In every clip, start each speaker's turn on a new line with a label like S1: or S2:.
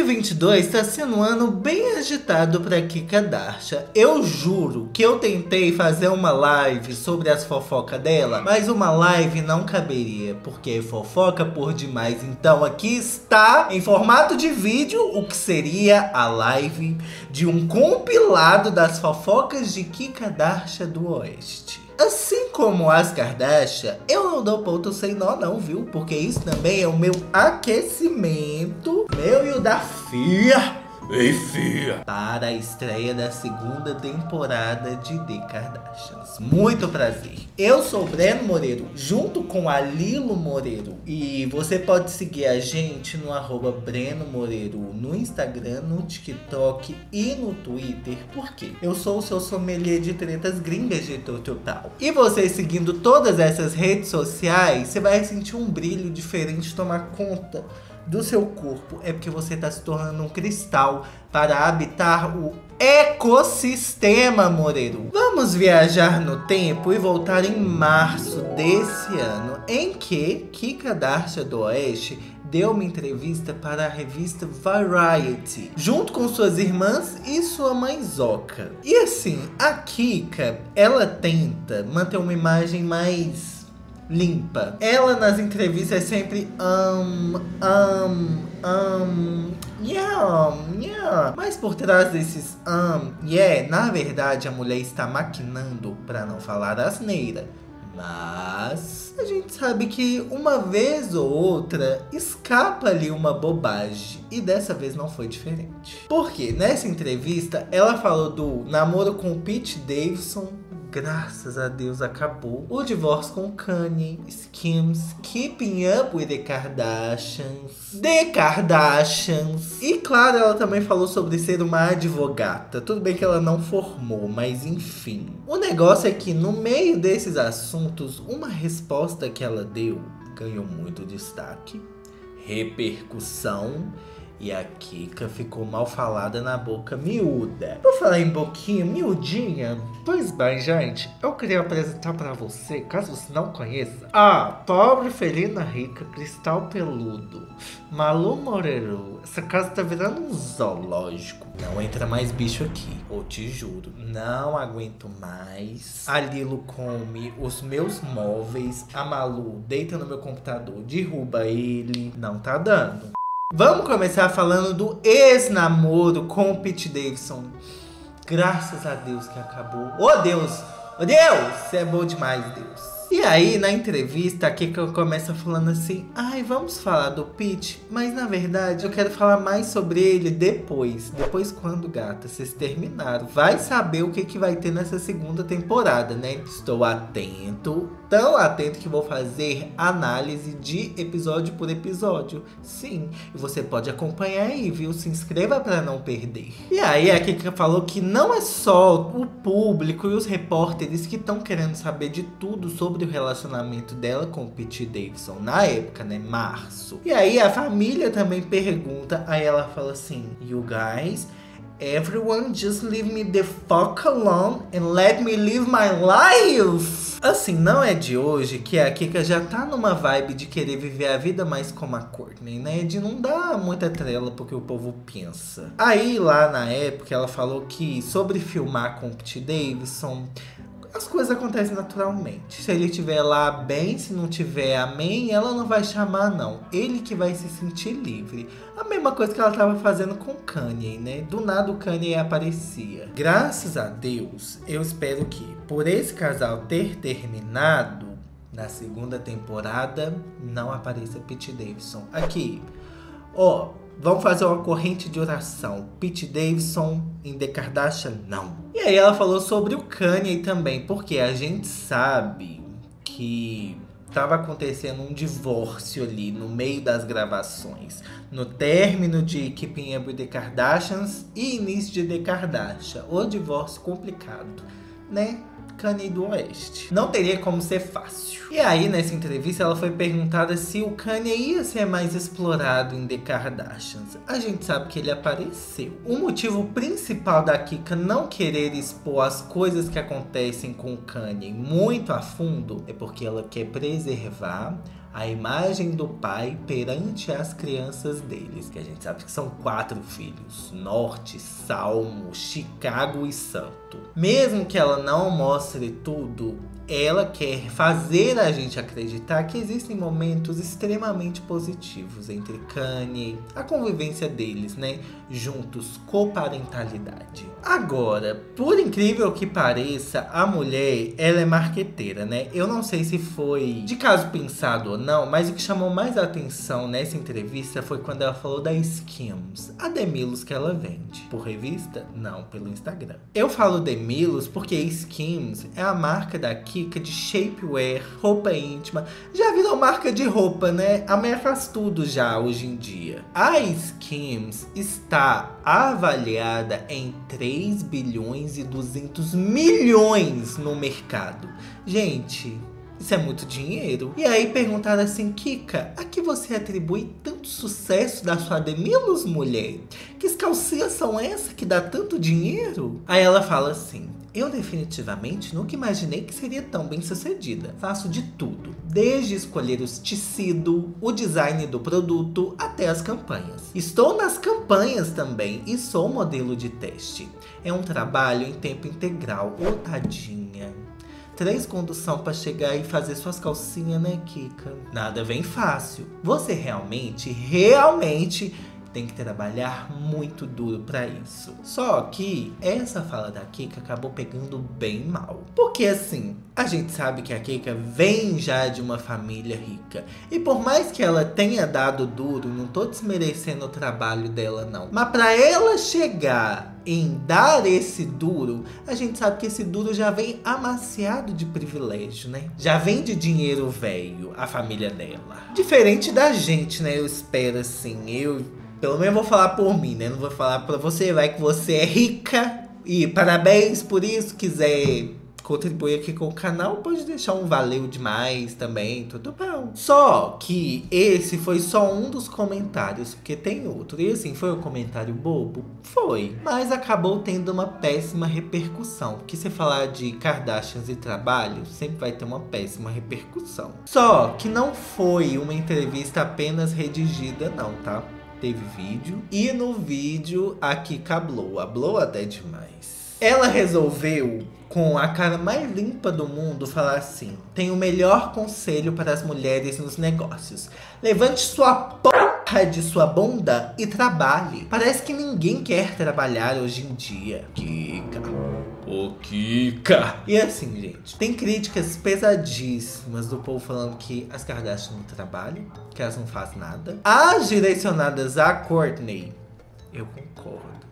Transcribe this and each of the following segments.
S1: 2022 está sendo um ano bem agitado para Kika Darsha. Eu juro que eu tentei fazer uma live sobre as fofocas dela, mas uma live não caberia, porque é fofoca por demais. Então aqui está, em formato de vídeo, o que seria a live de um compilado das fofocas de Kika Darsha do Oeste. Assim como as Kardashian, eu não dou ponto sem nó não, viu? Porque isso também é o meu aquecimento, meu e o da Fia. Ei, fia! Para a estreia da segunda temporada de The Kardashians. Muito prazer. Eu sou Breno Moreiro, junto com a Lilo Moreiro. E você pode seguir a gente no arroba Breno Moreiro no Instagram, no TikTok e no Twitter. Por quê? Eu sou o seu sommelier de tretas gringas de total. E você seguindo todas essas redes sociais, você vai sentir um brilho diferente tomar conta do seu corpo é porque você está se tornando um cristal para habitar o ecossistema, Moreiro. Vamos viajar no tempo e voltar em março desse ano, em que Kika Darsha do Oeste deu uma entrevista para a revista Variety, junto com suas irmãs e sua mãe Zoka. E assim, a Kika, ela tenta manter uma imagem mais limpa. Ela nas entrevistas é sempre um, um, um, yeah, yeah. Mas por trás desses um, yeah, na verdade a mulher está maquinando para não falar asneira. Mas a gente sabe que uma vez ou outra escapa ali uma bobagem. E dessa vez não foi diferente. Porque nessa entrevista ela falou do namoro com o Pete Davidson, graças a Deus acabou. O divórcio com Kanye, Skims, Keeping Up with the Kardashians, The Kardashians. E claro, ela também falou sobre ser uma advogata. Tudo bem que ela não formou, mas enfim. O negócio é que no meio desses assuntos, uma resposta que ela deu ganhou muito destaque, repercussão e a Kika ficou mal falada na boca miúda. Por falar em boquinha miudinha, pois bem, gente, eu queria apresentar para você, caso você não conheça, a pobre felina rica Cristal Peludo. Malu Moreiro, essa casa tá virando um zoológico. Não entra mais bicho aqui, eu te juro. Não aguento mais. A Lilo come os meus móveis. A Malu deita no meu computador, derruba ele. Não tá dando. Vamos começar falando do ex-namoro com o Pete Davidson. Graças a Deus que acabou. Ô oh, Deus! Ô oh, Deus! Você é bom demais, Deus. E aí, na entrevista, a Kika começa falando assim: ai, vamos falar do Pete, mas na verdade eu quero falar mais sobre ele depois. Depois, quando, gata, vocês terminaram. Vai saber o que, que vai ter nessa segunda temporada, né? Estou atento, tão atento que vou fazer análise de episódio por episódio. Sim, você pode acompanhar aí, viu? Se inscreva para não perder. E aí, a Kika falou que não é só o público e os repórteres que estão querendo saber de tudo sobre sobre o relacionamento dela com o Pete Davidson na época, né? Março. E aí a família também pergunta, aí ela fala assim: You guys. Everyone just leave me the fuck alone and let me live my life. Assim, não é de hoje que a Kika já tá numa vibe de querer viver a vida mais como a Courtney, né? De não dar muita trela porque o povo pensa. Aí lá na época ela falou que sobre filmar com o Pete Davidson, as coisas acontecem naturalmente. Se ele estiver lá bem, se não tiver amém, ela não vai chamar, não. Ele que vai se sentir livre. A mesma coisa que ela estava fazendo com Kanye, né? Do nada o Kanye aparecia. Graças a Deus, eu espero que, por esse casal ter terminado, na segunda temporada, não apareça Pete Davidson. Aqui, ó, Vamos fazer uma corrente de oração. Pete Davidson em The Kardashian? Não. E aí ela falou sobre o Kanye também, porque a gente sabe que estava acontecendo um divórcio ali no meio das gravações. No término de Keeping Up with the Kardashians e início de The Kardashian. O divórcio complicado, né? Kanye do Oeste. Não teria como ser fácil. E aí, nessa entrevista, ela foi perguntada se o Kanye ia ser mais explorado em The Kardashians. A gente sabe que ele apareceu. O motivo principal da Kika não querer expor as coisas que acontecem com o Kanye muito a fundo é porque ela quer preservar a imagem do pai perante as crianças deles, que a gente sabe que são quatro filhos: Norte, Salmo, Chicago e Santo. Mesmo que ela não mostre tudo, ela quer fazer a gente acreditar que existem momentos extremamente positivos entre Kanye, a convivência deles, né? Juntos, coparentalidade. Agora, por incrível que pareça, a mulher, ela é marqueteira, né? Eu não sei se foi de caso pensado ou não, mas o que chamou mais atenção nessa entrevista foi quando ela falou da Skims, a Demilos que ela vende. Por revista? Não, pelo Instagram. Eu falo Demilos porque Skims é a marca daqui de shapewear, roupa íntima. Já virou marca de roupa, né? A mulher faz tudo já hoje em dia. A Skims está avaliada em 3 bilhões e 200 milhões no mercado. Gente, isso é muito dinheiro. E aí perguntaram assim, Kika, a que você atribui tanto sucesso da sua Demilos, mulher? Que calcinhas são essas que dá tanto dinheiro? Aí ela fala assim, eu definitivamente nunca imaginei que seria tão bem sucedida. Faço de tudo, desde escolher os tecido, o design do produto, até as campanhas. Estou nas campanhas também e sou modelo de teste. É um trabalho em tempo integral, ô oh, tadinha três condução para chegar e fazer suas calcinhas, né, Kika? Nada vem fácil. Você realmente, realmente tem que trabalhar muito duro para isso. Só que essa fala da Kika acabou pegando bem mal. Porque assim, a gente sabe que a Kika vem já de uma família rica. E por mais que ela tenha dado duro, não tô desmerecendo o trabalho dela não. Mas para ela chegar em dar esse duro, a gente sabe que esse duro já vem amaciado de privilégio, né? Já vem de dinheiro velho, a família dela. Diferente da gente, né? Eu espero assim, eu pelo menos vou falar por mim, né? Não vou falar pra você, vai que você é rica. E parabéns por isso. Quiser contribuir aqui com o canal, pode deixar um valeu demais também, tudo bom. Só que esse foi só um dos comentários, porque tem outro. E assim, foi um comentário bobo? Foi. Mas acabou tendo uma péssima repercussão. Porque se falar de Kardashians e trabalho, sempre vai ter uma péssima repercussão. Só que não foi uma entrevista apenas redigida, não, tá? Teve vídeo. E no vídeo aqui cablou, hablou até demais. Ela resolveu, com a cara mais limpa do mundo, falar assim: tem o melhor conselho para as mulheres nos negócios. Levante sua porra de sua bunda e trabalhe. Parece que ninguém quer trabalhar hoje em dia. Kika. Ô, Kika! E assim, gente, tem críticas pesadíssimas do povo falando que as Kardashian não trabalham, que elas não fazem nada. As direcionadas a Courtney, eu concordo.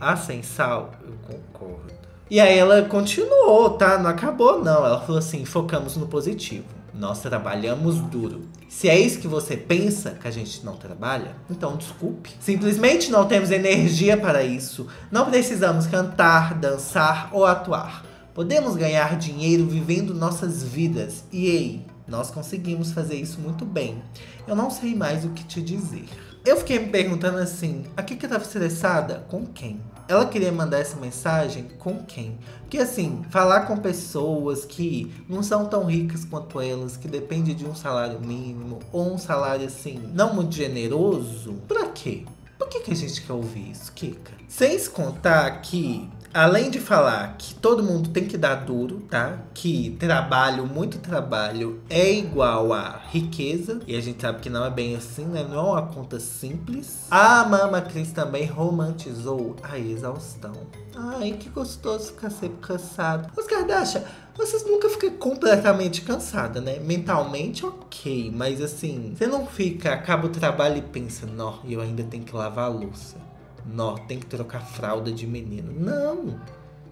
S1: A sem sal, eu concordo. E aí ela continuou, tá? Não acabou, não. Ela falou assim: focamos no positivo. Nós trabalhamos duro. Se é isso que você pensa que a gente não trabalha, então desculpe. Simplesmente não temos energia para isso. Não precisamos cantar, dançar ou atuar. Podemos ganhar dinheiro vivendo nossas vidas. E ei, nós conseguimos fazer isso muito bem. Eu não sei mais o que te dizer. Eu fiquei me perguntando assim: a que estava estressada? Com quem? Ela queria mandar essa mensagem com quem? Porque assim, falar com pessoas que não são tão ricas quanto elas, que dependem de um salário mínimo ou um salário assim, não muito generoso, pra quê? Por que, que a gente quer ouvir isso, Kika? Sem contar que além de falar que todo mundo tem que dar duro, tá? Que trabalho, muito trabalho é igual a riqueza. E a gente sabe que não é bem assim, né? Não é uma conta simples. A Mama Cris também romantizou a exaustão. Ai, que gostoso ficar sempre cansado. Os Kardashian, vocês nunca ficam completamente cansada, né? Mentalmente, ok. Mas assim, você não fica, acaba o trabalho e pensa, não, eu ainda tenho que lavar a louça. Nó, tem que trocar fralda de menino. Não!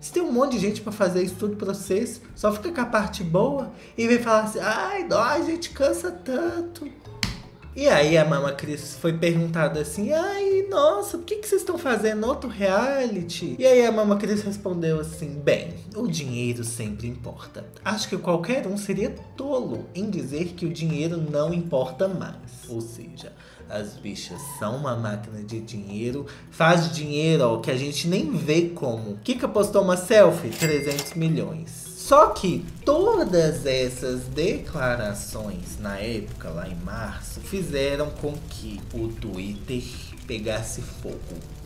S1: Se tem um monte de gente para fazer isso tudo pra vocês, só fica com a parte boa e vem falar assim: ai, dó, a gente cansa tanto. E aí a Mama Cris foi perguntada assim: ai, nossa, por que, que vocês estão fazendo outro reality? E aí a Mama Cris respondeu assim: bem, o dinheiro sempre importa. Acho que qualquer um seria tolo em dizer que o dinheiro não importa mais. Ou seja, as bichas são uma máquina de dinheiro. Faz dinheiro, ó, que a gente nem vê como. Kika postou uma selfie, 300 milhões. Só que todas essas declarações na época, lá em março, fizeram com que o Twitter pegasse fogo,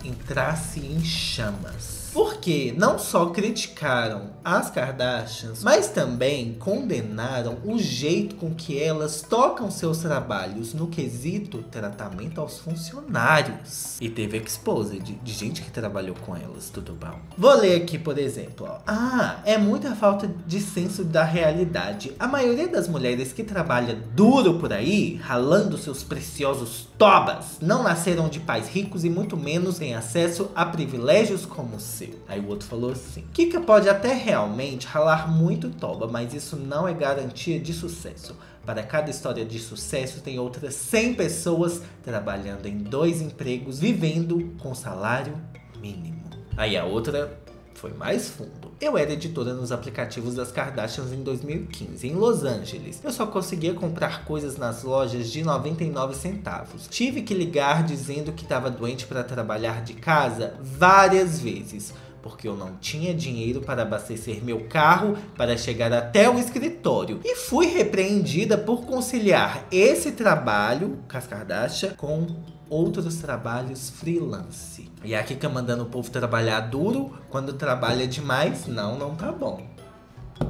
S1: entrasse em chamas. Porque não só criticaram as Kardashians, mas também condenaram o jeito com que elas tocam seus trabalhos no quesito tratamento aos funcionários. E teve exposed de gente que trabalhou com elas, tudo bom. Vou ler aqui, por exemplo. Ó. Ah, é muita falta de senso da realidade. A maioria das mulheres que trabalha duro por aí, ralando seus preciosos tobas, não nasceram de pais ricos e muito menos têm acesso a privilégios como o seu. Aí o outro falou assim: Kika pode até realmente ralar muito toba, mas isso não é garantia de sucesso. Para cada história de sucesso, tem outras 100 pessoas trabalhando em dois empregos, vivendo com salário mínimo. Aí a outra foi mais fundo. Eu era editora nos aplicativos das Kardashians em 2015, em Los Angeles. Eu só conseguia comprar coisas nas lojas de 99 centavos. Tive que ligar dizendo que estava doente para trabalhar de casa várias vezes porque eu não tinha dinheiro para abastecer meu carro para chegar até o escritório. E fui repreendida por conciliar esse trabalho, Cascardasha, com outros trabalhos freelance. E a Kika mandando o povo trabalhar duro, quando trabalha demais, não, não tá bom.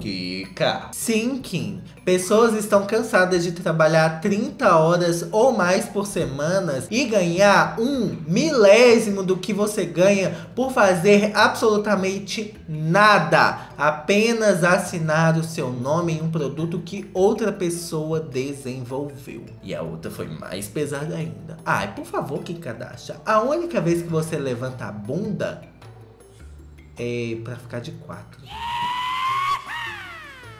S1: Kika. Sim, Kim. Pessoas estão cansadas de trabalhar 30 horas ou mais por semana e ganhar um milésimo do que você ganha por fazer absolutamente nada. Apenas assinar o seu nome em um produto que outra pessoa desenvolveu. E a outra foi mais pesada ainda. Ai, por favor, Kim Kardashian. A única vez que você levanta a bunda é pra ficar de quatro.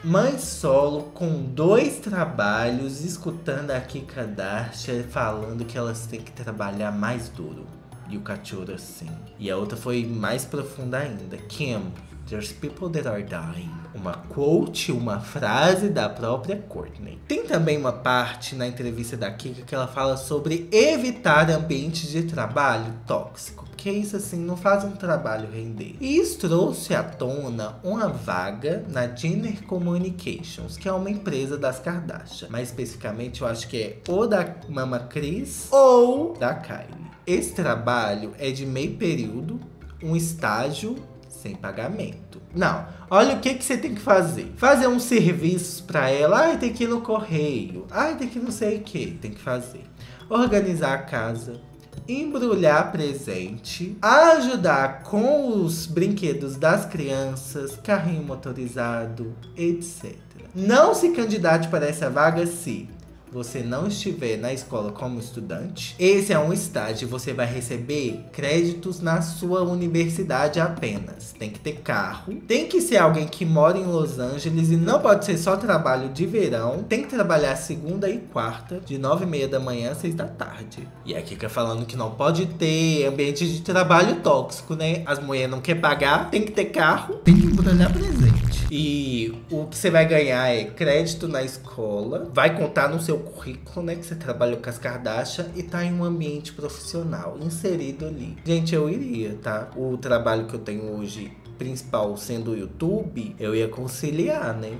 S1: Mãe solo com dois trabalhos, escutando a Kika Kardashian falando que elas têm que trabalhar mais duro. E o cachorro assim. E a outra foi mais profunda ainda. Kim, there's people that are dying. Uma quote, uma frase da própria Courtney. Tem também uma parte na entrevista da Kika que ela fala sobre evitar ambientes de trabalho tóxico que isso assim não faz um trabalho render. E isso trouxe à tona uma vaga na Jenner Communications, que é uma empresa das Kardashian. Mais especificamente, eu acho que é ou da Mama Cris ou da Kylie. Esse trabalho é de meio período, um estágio sem pagamento. Não, olha o que, que você tem que fazer. Fazer uns serviços para ela. Ai, tem que ir no correio. Ai, tem que não sei o que. Tem que fazer. Organizar a casa, embrulhar presente, ajudar com os brinquedos das crianças, carrinho motorizado, etc. Não se candidate para essa vaga se você não estiver na escola como estudante, esse é um estágio e você vai receber créditos na sua universidade apenas. Tem que ter carro, tem que ser alguém que mora em Los Angeles e não pode ser só trabalho de verão. Tem que trabalhar segunda e quarta, de nove e meia da manhã às seis da tarde. E a Kika falando que não pode ter ambiente de trabalho tóxico, né? As mulheres não querem pagar, tem que ter carro, tem que embrulhar presente. E o que você vai ganhar é crédito na escola, vai contar no currículo, né? Que você trabalhou com as Kardashian e tá em um ambiente profissional, inserido ali. Gente, eu iria, tá? O trabalho que eu tenho hoje, principal sendo o YouTube, eu ia conciliar, né?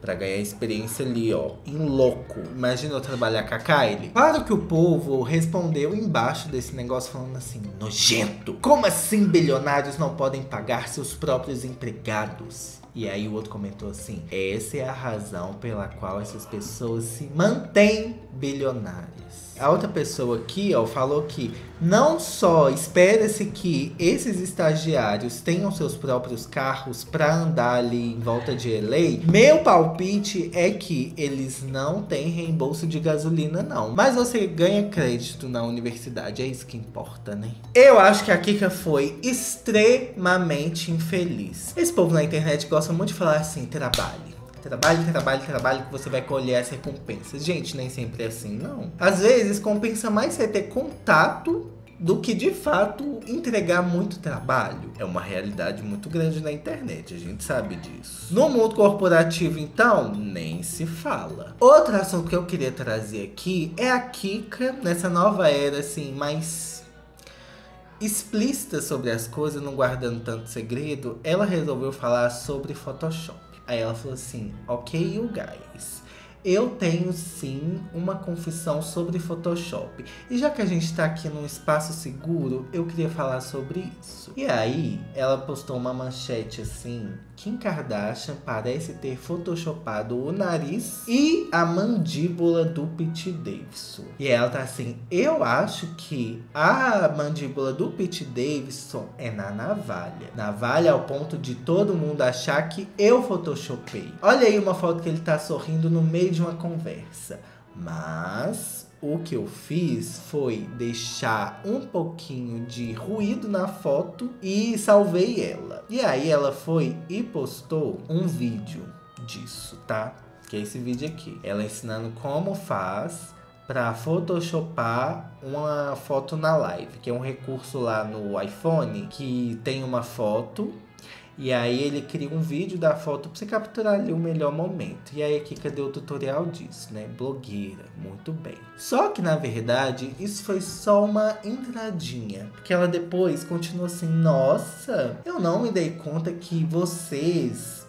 S1: Pra ganhar experiência ali, ó, em louco. Imagina eu trabalhar com a Kylie. Claro que o povo respondeu embaixo desse negócio falando assim, nojento. Como assim bilionários não podem pagar seus próprios empregados? E aí o outro comentou assim: essa é a razão pela qual essas pessoas se mantêm bilionárias. A outra pessoa aqui, ó, falou que não só espera-se que esses estagiários tenham seus próprios carros para andar ali em volta de LA. Meu palpite é que eles não têm reembolso de gasolina, não. Mas você ganha crédito na universidade, é isso que importa, né? Eu acho que a Kika foi extremamente infeliz. Esse povo na internet gosta muito de falar assim: trabalhe Trabalhe, trabalhe, trabalhe que você vai colher as recompensas. Gente, nem sempre é assim, não. Às vezes compensa mais você ter contato do que de fato entregar muito trabalho. É uma realidade muito grande na internet, a gente sabe disso. No mundo corporativo, então, nem se fala. Outro assunto que eu queria trazer aqui é a Kika nessa nova era, assim, mais explícita sobre as coisas, não guardando tanto segredo. Ela resolveu falar sobre Photoshop. Aí ela falou assim: Ok, you guys. Eu tenho sim uma confissão sobre Photoshop. E já que a gente tá aqui num espaço seguro, eu queria falar sobre isso. E aí, ela postou uma manchete assim: Kim Kardashian parece ter photoshopado o nariz e a mandíbula do Pete Davidson. E ela tá assim: Eu acho que a mandíbula do Pete Davidson é na navalha. Navalha ao ponto de todo mundo achar que eu photoshopei. Olha aí uma foto que ele tá sorrindo no meio de uma conversa. Mas o que eu fiz foi deixar um pouquinho de ruído na foto e salvei ela. E aí ela foi e postou um vídeo disso, tá? Que é esse vídeo aqui. Ela ensinando como faz para photoshopar uma foto na live, que é um recurso lá no iPhone que tem uma foto e aí ele cria um vídeo da foto pra você capturar ali o melhor momento. E aí aqui cadê o tutorial disso, né? Blogueira, muito bem. Só que na verdade isso foi só uma entradinha. Porque ela depois continuou assim, nossa, eu não me dei conta que vocês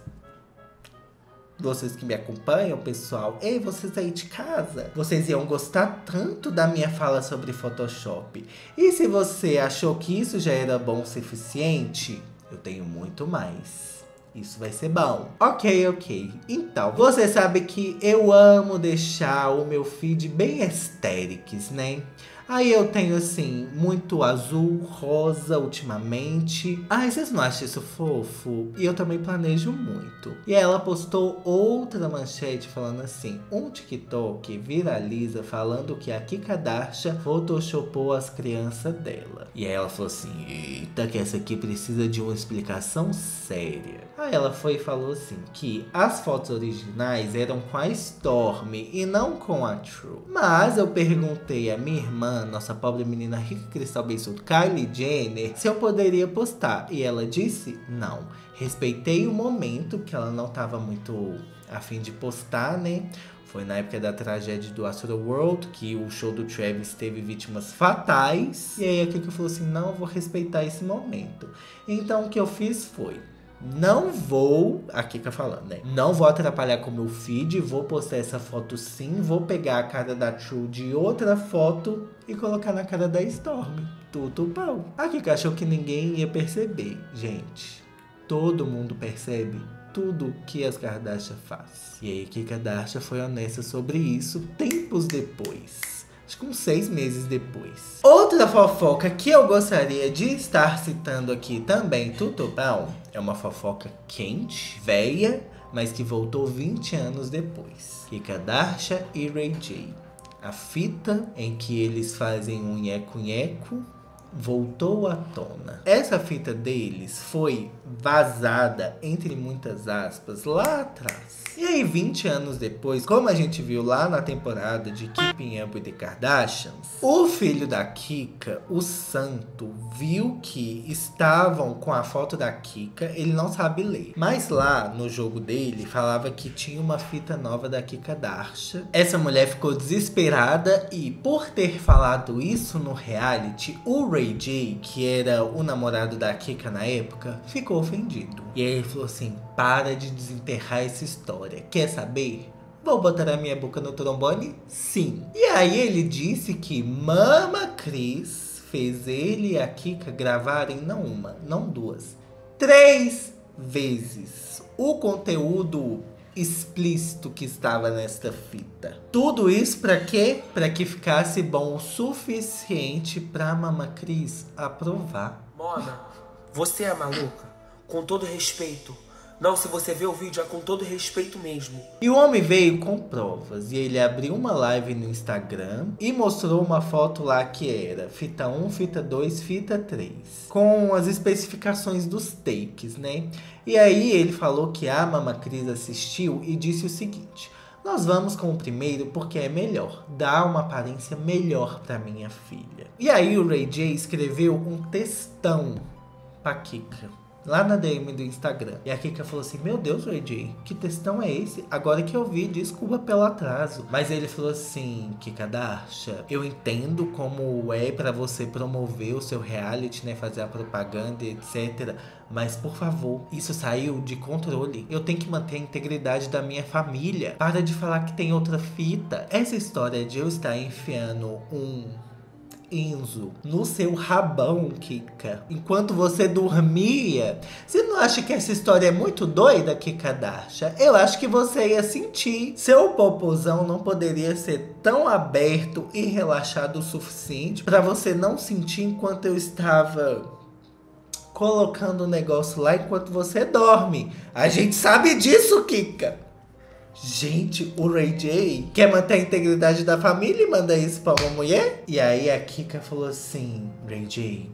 S1: vocês que me acompanham, pessoal, ei, vocês aí de casa, vocês iam gostar tanto da minha fala sobre Photoshop. E se você achou que isso já era bom o suficiente, eu tenho muito mais. Isso vai ser bom. Ok, ok. Então, você sabe que eu amo deixar o meu feed bem aesthetics, né? Aí eu tenho assim, muito azul, rosa ultimamente. Ai, vocês não acham isso fofo? E eu também planejo muito. E ela postou outra manchete falando assim: um TikTok viraliza falando que a Kika Darsha photoshopou as crianças dela. E aí ela falou assim: eita, que essa aqui precisa de uma explicação séria. Aí ela foi e falou assim: que as fotos originais eram com a Storm e não com a True. Mas eu perguntei à minha irmã nossa pobre menina rica cristal beiçudo, Kylie Jenner, se eu poderia postar. E ela disse não. Respeitei o momento, que ela não estava muito afim de postar, né? Foi na época da tragédia do Astro World que o show do Travis teve vítimas fatais. E aí que eu falei assim: não, vou respeitar esse momento. Então o que eu fiz foi não vou, aqui que falando, né? Não vou atrapalhar com meu feed, vou postar essa foto sim, vou pegar a cara da True de outra foto e colocar na cara da Storm. Tudo bom. Aqui que achou que ninguém ia perceber. Gente, todo mundo percebe tudo que as Kardashian faz. E aí, Kika Kardashian foi honesta sobre isso tempos depois acho que uns seis meses depois. Outra fofoca que eu gostaria de estar citando aqui também, Tutupão, é uma fofoca quente, velha, mas que voltou 20 anos depois. Kika Darsha e Ray J. A fita em que eles fazem um nheco-nheco voltou à tona. Essa fita deles foi vazada, entre muitas aspas, lá atrás. E aí, 20 anos depois, como a gente viu lá na temporada de Keeping Up with the Kardashians, o filho da Kika, o Santo, viu que estavam com a foto da Kika, ele não sabe ler. Mas lá no jogo dele falava que tinha uma fita nova da Kika Darsha. Essa mulher ficou desesperada e por ter falado isso no reality, o Ray J, que era o namorado da Kika na época, ficou ofendido. E aí ele falou assim: para de desenterrar essa história. Quer saber? Vou botar a minha boca no trombone? Sim. E aí ele disse que Mama Cris fez ele e a Kika gravarem não uma, não duas, três vezes o conteúdo explícito que estava nesta fita. Tudo isso para quê? Para que ficasse bom o suficiente para Mama Cris aprovar.
S2: Mona, você é maluca? Com todo respeito, não, se você vê o vídeo é com todo respeito mesmo.
S1: E o homem veio com provas. E ele abriu uma live no Instagram e mostrou uma foto lá que era fita 1, fita 2, fita 3. Com as especificações dos takes, né? E aí ele falou que a Mama Cris assistiu e disse o seguinte. Nós vamos com o primeiro porque é melhor, dá uma aparência melhor para minha filha. E aí o Ray J escreveu um textão pra Kika lá na DM do Instagram. E a Kika falou assim: Meu Deus, Ray J, que textão é esse? Agora que eu vi, desculpa pelo atraso. Mas ele falou assim: Kika Darsha, eu entendo como é para você promover o seu reality, né? Fazer a propaganda, etc. Mas por favor, isso saiu de controle. Eu tenho que manter a integridade da minha família. Para de falar que tem outra fita. Essa história de eu estar enfiando um Enzo no seu rabão, Kika, enquanto você dormia. Você não acha que essa história é muito doida, Kika Dasha? Eu acho que você ia sentir. Seu popozão não poderia ser tão aberto e relaxado o suficiente para você não sentir enquanto eu estava colocando o negócio lá enquanto você dorme. A gente sabe disso, Kika. Gente, o Ray J quer manter a integridade da família e manda isso pra uma mulher? E aí a Kika falou assim: Ray J,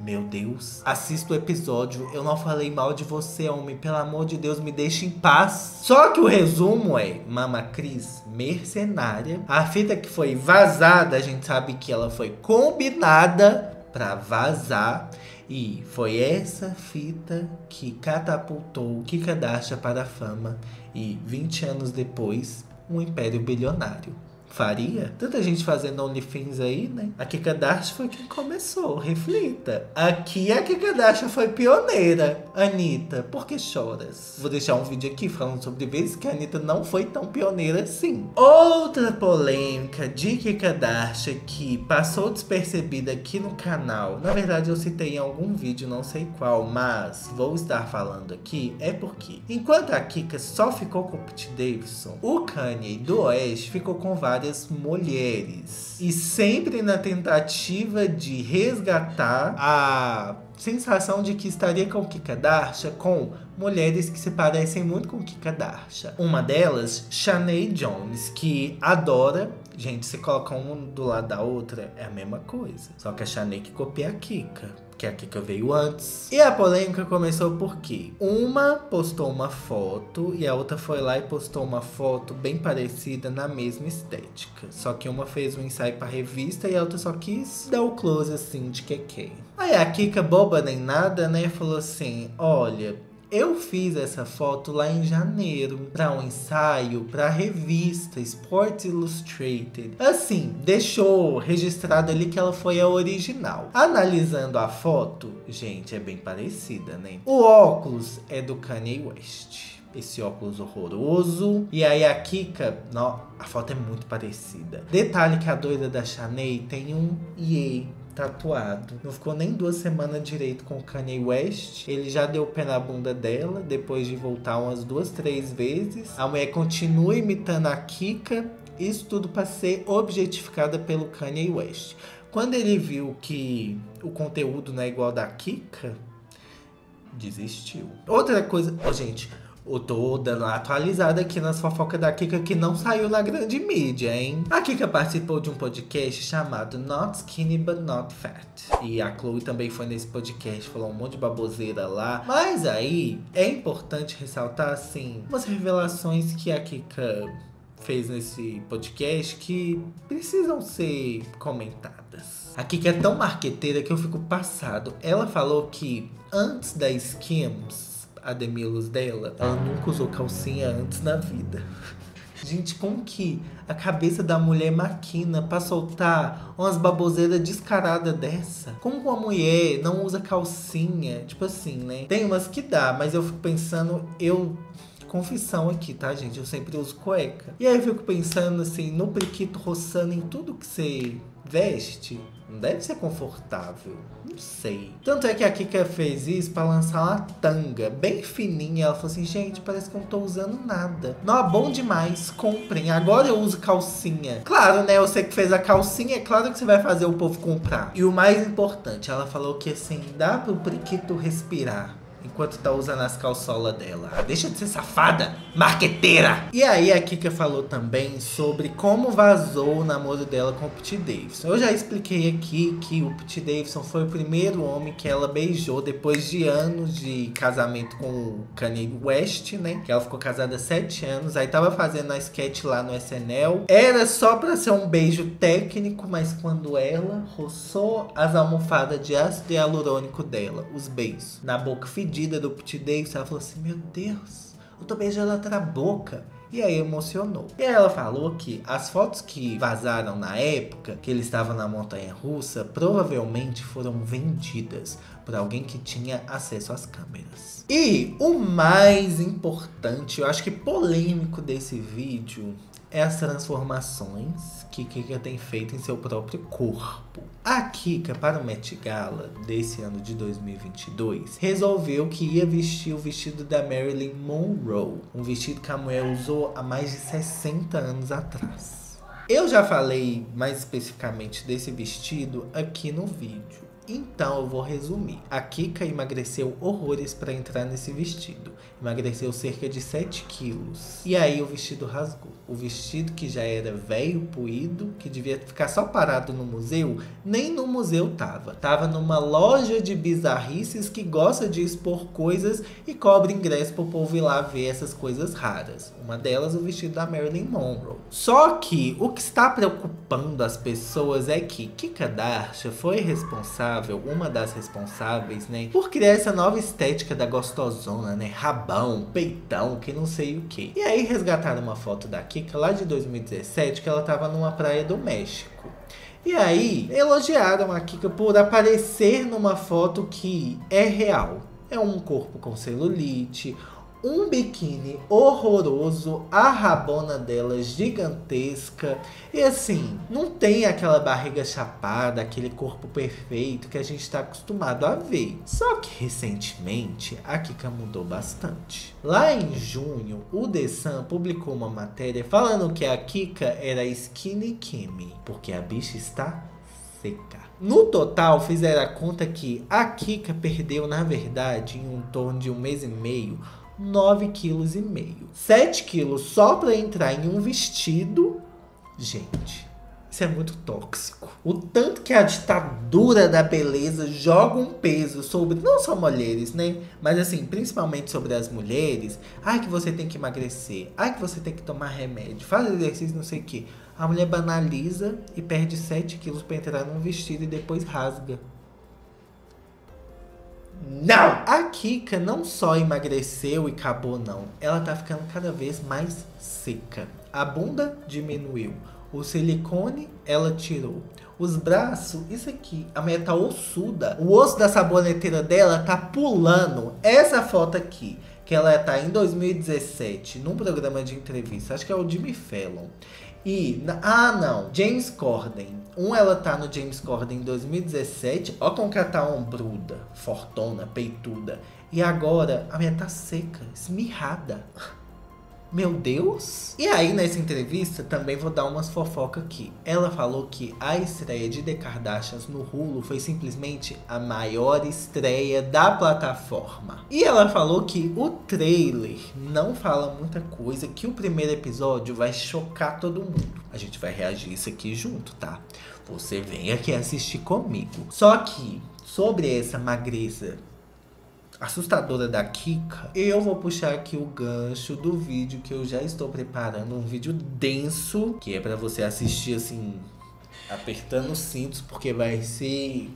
S1: meu Deus, assista o episódio. Eu não falei mal de você, homem. Pelo amor de Deus, me deixe em paz. Só que o resumo é: Mama Cris, mercenária. A fita que foi vazada, a gente sabe que ela foi combinada pra vazar. E foi essa fita que catapultou Kika Dasha para a fama e 20 anos depois, um império bilionário faria. Tanta gente fazendo OnlyFans aí, né? A Kika Dash foi quem começou, reflita. Aqui a Kika Dash foi pioneira. Anitta, por que choras? Vou deixar um vídeo aqui falando sobre vezes que a Anitta não foi tão pioneira assim. Outra polêmica de Kika Dash que passou despercebida aqui no canal. Na verdade, eu citei em algum vídeo, não sei qual, mas vou estar falando aqui. É porque, enquanto a Kika só ficou com o Pete Davidson, o Kanye do Oeste ficou com vários várias mulheres. E sempre na tentativa de resgatar a sensação de que estaria com Kika Darsha com mulheres que se parecem muito com Kika Darsha. Uma delas, Shanae Jones, que adora Gente, se coloca uma do lado da outra, é a mesma coisa. Só que a Shanae que copia a Kika que a Kika veio antes. E a polêmica começou porque uma postou uma foto e a outra foi lá e postou uma foto bem parecida na mesma estética. Só que uma fez um ensaio pra revista e a outra só quis dar o close assim de que. Aí a Kika, boba nem nada, né, falou assim: olha eu fiz essa foto lá em janeiro para um ensaio para a revista Sports Illustrated. Assim, deixou registrado ali que ela foi a original. Analisando a foto, gente, é bem parecida, né? O óculos é do Kanye West esse óculos horroroso. E aí a Kika, não, a foto é muito parecida. Detalhe que a doida da Chanel tem um EA tatuado. Não ficou nem duas semanas direito com Kanye West. Ele já deu o pé na bunda dela, depois de voltar umas duas, três vezes. A mulher continua imitando a Kika. Isso tudo para ser objetificada pelo Kanye West. Quando ele viu que o conteúdo não é igual da Kika, desistiu. Outra coisa, oh, gente, eu tô dando atualizada aqui nas fofocas da Kika que não saiu na grande mídia, hein? A Kika participou de um podcast chamado Not Skinny But Not Fat. E a Chloe também foi nesse podcast, falou um monte de baboseira lá. Mas aí é importante ressaltar, assim, umas revelações que a Kika fez nesse podcast que precisam ser comentadas. A Kika é tão marqueteira que eu fico passado. Ela falou que antes da Skims a Demilos dela, ela nunca usou calcinha antes na vida. Gente, como que a cabeça da mulher maquina pra soltar umas baboseiras descaradas dessa? Como uma mulher não usa calcinha? Tipo assim, né? Tem umas que dá, mas eu fico pensando, eu confissão aqui, tá, gente? Eu sempre uso cueca. E aí eu fico pensando assim, no priquito roçando em tudo que você veste. Não deve ser confortável. Não sei. Tanto é que a Kika fez isso para lançar uma tanga bem fininha. Ela falou assim: gente, parece que eu não tô usando nada. Não, é bom demais. Comprem. Agora eu uso calcinha. Claro, né? Você que fez a calcinha, é claro que você vai fazer o povo comprar. E o mais importante, ela falou que assim, dá pro Priquito respirar enquanto tá usando as calçolas dela. Deixa de ser safada, marqueteira! E aí a Kika falou também sobre como vazou o namoro dela com o Pete Davidson. Eu já expliquei aqui que o Pete Davidson foi o primeiro homem que ela beijou depois de anos de casamento com o Kanye West, né? Que ela ficou casada sete anos, aí tava fazendo a sketch lá no SNL. Era só pra ser um beijo técnico, mas quando ela roçou as almofadas de ácido hialurônico dela, os beijos, na boca fedida despedida do Pit Davidson, ela falou assim: Meu Deus, eu tô beijando outra boca. E aí emocionou. E ela falou que as fotos que vazaram na época que ele estava na montanha russa provavelmente foram vendidas por alguém que tinha acesso às câmeras. E o mais importante, eu acho que polêmico desse vídeo é as transformações que Kika tem feito em seu próprio corpo. A Kika, para o Met Gala desse ano de 2022, resolveu que ia vestir o vestido da Marilyn Monroe, um vestido que a mulher usou há mais de 60 anos atrás. Eu já falei mais especificamente desse vestido aqui no vídeo. Então eu vou resumir. A Kika emagreceu horrores para entrar nesse vestido. Emagreceu cerca de 7 quilos. E aí o vestido rasgou. O vestido que já era velho, puído, que devia ficar só parado no museu, nem no museu tava. Tava numa loja de bizarrices que gosta de expor coisas e cobra ingresso pro povo ir lá ver essas coisas raras. Uma delas o vestido da Marilyn Monroe. Só que o que está preocupando as pessoas é que Kika Darsha foi responsável, uma das responsáveis, né, por criar essa nova estética da gostosona, né, rabão, peitão, que não sei o que. E aí resgataram uma foto da Kika lá de 2017 que ela tava numa praia do México. E aí elogiaram a Kika por aparecer numa foto que é real. É um corpo com celulite, um biquíni horroroso, a rabona dela gigantesca. E assim, não tem aquela barriga chapada, aquele corpo perfeito que a gente está acostumado a ver. Só que recentemente a Kika mudou bastante. Lá em junho, o The Sun publicou uma matéria falando que a Kika era skinny Kimmy, porque a bicha está seca. No total, fizeram a conta que a Kika perdeu, na verdade, em um torno de um mês e meio, 9,5 kg. 7 quilos só para entrar em um vestido. Gente, isso é muito tóxico. O tanto que a ditadura da beleza joga um peso sobre não só mulheres, né? Mas assim, principalmente sobre as mulheres. Ai, que você tem que emagrecer. Ai, que você tem que tomar remédio. Faz exercício, não sei o que. A mulher banaliza e perde 7 quilos para entrar num vestido e depois rasga. Não! A Kika não só emagreceu e acabou, não. Ela tá ficando cada vez mais seca. A bunda diminuiu. O silicone ela tirou. Os braços, isso aqui, a mulher tá ossuda. O osso da saboneteira dela tá pulando. Essa foto aqui, que ela tá em 2017, num programa de entrevista, acho que é o Jimmy Fallon. E, ah não, James Corden. Um, ela tá no James Corden em 2017. Ó como que ela tá ombruda, fortona, peituda. E agora, a minha tá seca, esmirrada. Meu Deus! E aí, nessa entrevista, também vou dar umas fofocas aqui. Ela falou que a estreia de The Kardashians no Hulu foi simplesmente a maior estreia da plataforma. E ela falou que o trailer não fala muita coisa, que o primeiro episódio vai chocar todo mundo. A gente vai reagir isso aqui junto, tá? Você vem aqui assistir comigo. Só que, sobre essa magreza assustadora da Kika, eu vou puxar aqui o gancho do vídeo que eu já estou preparando, um vídeo denso, que é para você assistir assim, apertando os cintos, porque vai ser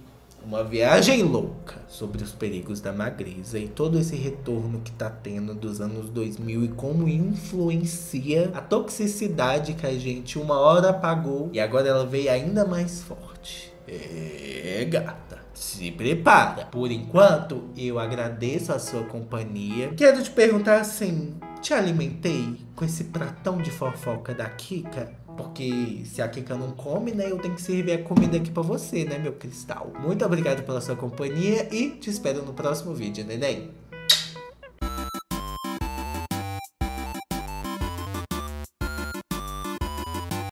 S1: uma viagem louca sobre os perigos da magreza e todo esse retorno que tá tendo dos anos 2000 e como influencia a toxicidade que a gente uma hora apagou e agora ela veio ainda mais forte. É, gata. Se prepara. Por enquanto, eu agradeço a sua companhia. Quero te perguntar assim: te alimentei com esse pratão de fofoca da Kika? Porque se a Kika não come, né, eu tenho que servir a comida aqui para você, né, meu cristal. Muito obrigado pela sua companhia e te espero no próximo vídeo, neném.